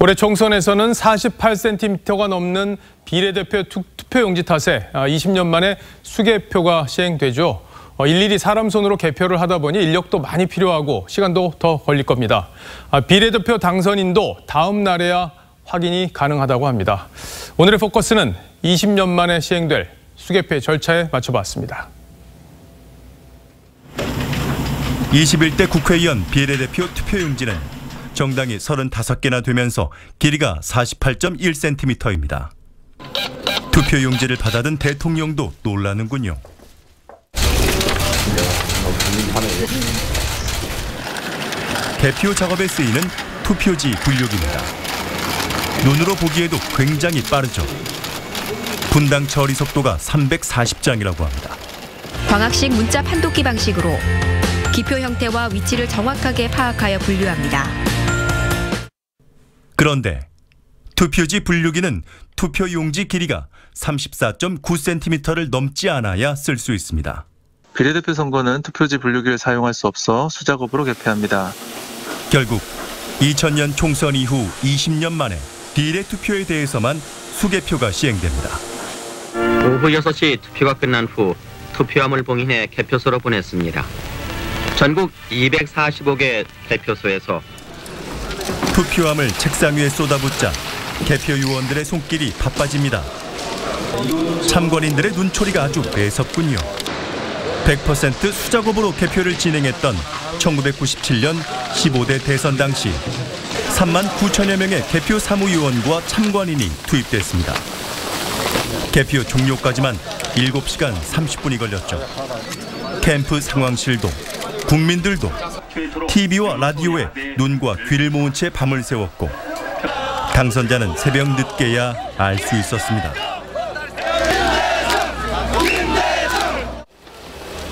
올해 총선에서는 48cm가 넘는 비례대표 투표용지 탓에 20년 만에 수개표가 시행되죠. 어, 일일이 사람 손으로 개표를 하다 보니 인력도 많이 필요하고 시간도 더 걸릴 겁니다. 아, 비례대표 당선인도 다음 날에야 확인이 가능하다고 합니다. 오늘의 포커스는 20년 만에 시행될 수개표 절차에 맞춰봤습니다. 21대 국회의원 비례대표 투표용지는 정당이 35개나 되면서 길이가 48.1cm입니다. 투표 용지를 받아든 대통령도 놀라는군요. 개표 작업에 쓰이는 투표지 분류기입니다. 눈으로 보기에도 굉장히 빠르죠. 분당 처리 속도가 340장이라고 합니다. 광학식 문자 판독기 방식으로 기표 형태와 위치를 정확하게 파악하여 분류합니다. 그런데 투표지 분류기는 투표용지 길이가 34.9cm를 넘지 않아야 쓸 수 있습니다. 비례대표 선거는 투표지 분류기를 사용할 수 없어 수작업으로 개표합니다. 결국 2000년 총선 이후 20년 만에 비례 투표에 대해서만 수개표가 시행됩니다. 오후 6시 투표가 끝난 후 투표함을 봉인해 개표소로 보냈습니다. 전국 245개 개표소에서 투표함을 책상 위에 쏟아붓자 개표 요원들의 손길이 바빠집니다. 참관인들의 눈초리가 아주 매섭군요. 100% 수작업으로 개표를 진행했던 1997년 15대 대선 당시 3만 9천여 명의 개표 사무위원과 참관인이 투입됐습니다. 개표 종료까지만 7시간 30분이 걸렸죠. 캠프 상황실도 국민들도 TV와 라디오에 눈과 귀를 모은 채 밤을 새웠고 당선자는 새벽 늦게야 알 수 있었습니다.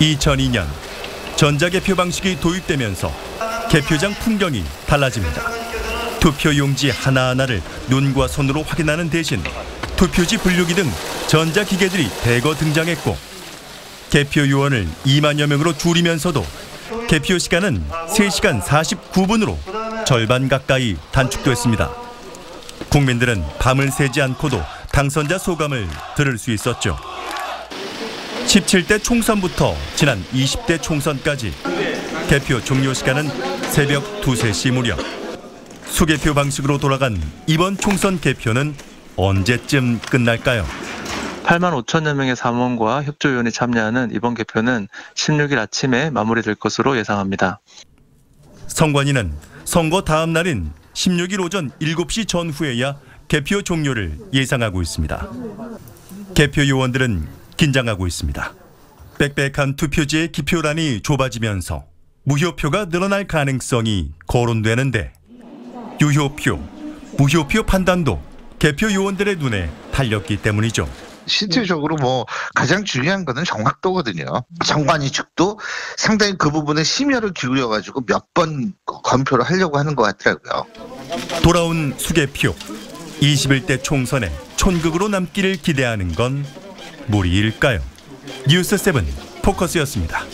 2002년 전자개표 방식이 도입되면서 개표장 풍경이 달라집니다. 투표 용지 하나하나를 눈과 손으로 확인하는 대신 투표지 분류기 등 전자기계들이 대거 등장했고 개표 요원을 2만여 명으로 줄이면서도 개표 시간은 3시간 49분으로 절반 가까이 단축됐습니다. 국민들은 밤을 새지 않고도 당선자 소감을 들을 수 있었죠. 17대 총선부터 지난 20대 총선까지 개표 종료 시간은 새벽 2, 3시 무렵. 수개표 방식으로 돌아간 이번 총선 개표는 언제쯤 끝날까요? 8만 5천여 명의 사무원과 협조위원이 참여하는 이번 개표는 16일 아침에 마무리될 것으로 예상합니다. 선관위는 선거 다음 날인 16일 오전 7시 전후에야 개표 종료를 예상하고 있습니다. 개표 요원들은 긴장하고 있습니다. 빽빽한 투표지의 기표란이 좁아지면서 무효표가 늘어날 가능성이 거론되는데 유효표, 무효표 판단도 개표 요원들의 눈에 달렸기 때문이죠. 실질적으로 뭐 가장 중요한 거는 정확도거든요. 정관위 측도 상당히 그 부분에 심혈을 기울여 가지고 몇 번 검표를 하려고 하는 것 같더라고요. 돌아온 수개표 21대 총선에 촌극으로 남기를 기대하는 건 무리일까요? 뉴스 7 포커스였습니다.